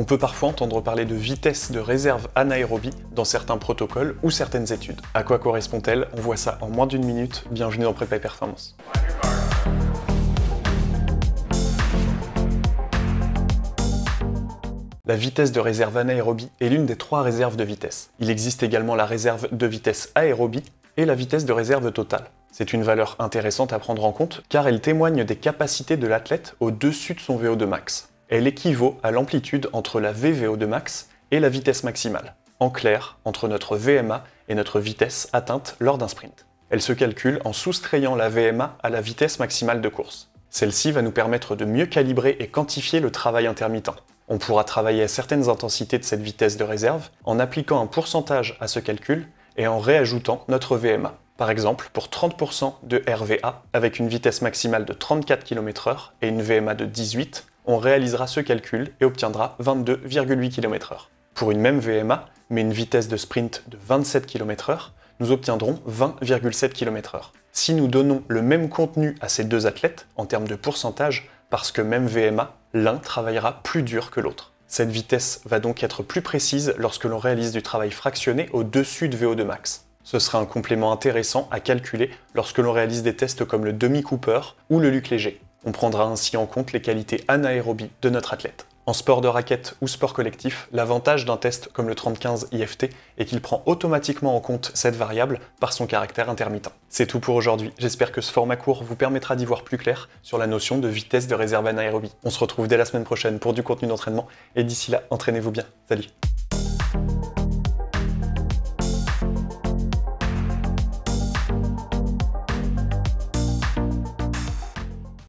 On peut parfois entendre parler de vitesse de réserve anaérobie dans certains protocoles ou certaines études. À quoi correspond-elle? On voit ça en moins d'une minute. Bienvenue dans Prépa et Performance. La vitesse de réserve anaérobie est l'une des trois réserves de vitesse. Il existe également la réserve de vitesse aérobie et la vitesse de réserve totale. C'est une valeur intéressante à prendre en compte car elle témoigne des capacités de l'athlète au-dessus de son VO2 max elle équivaut à l'amplitude entre la VVO2 max et la vitesse maximale. En clair, entre notre VMA et notre vitesse atteinte lors d'un sprint. Elle se calcule en soustrayant la VMA à la vitesse maximale de course. Celle-ci va nous permettre de mieux calibrer et quantifier le travail intermittent. On pourra travailler à certaines intensités de cette vitesse de réserve en appliquant un pourcentage à ce calcul et en réajoutant notre VMA. Par exemple, pour 30% de RVA avec une vitesse maximale de 34 km/h et une VMA de 18, on réalisera ce calcul et obtiendra 22,8 km/h. Pour une même VMA, mais une vitesse de sprint de 27 km/h, nous obtiendrons 20,7 km/h. Si nous donnons le même contenu à ces deux athlètes, en termes de pourcentage, parce que même VMA, l'un travaillera plus dur que l'autre. Cette vitesse va donc être plus précise lorsque l'on réalise du travail fractionné au-dessus de VO2 max. Ce sera un complément intéressant à calculer lorsque l'on réalise des tests comme le demi-cooper ou le Luc léger. On prendra ainsi en compte les qualités anaérobie de notre athlète. En sport de raquette ou sport collectif, l'avantage d'un test comme le 3015 IFT est qu'il prend automatiquement en compte cette variable par son caractère intermittent. C'est tout pour aujourd'hui, j'espère que ce format court vous permettra d'y voir plus clair sur la notion de vitesse de réserve anaérobie. On se retrouve dès la semaine prochaine pour du contenu d'entraînement et d'ici là, entraînez-vous bien. Salut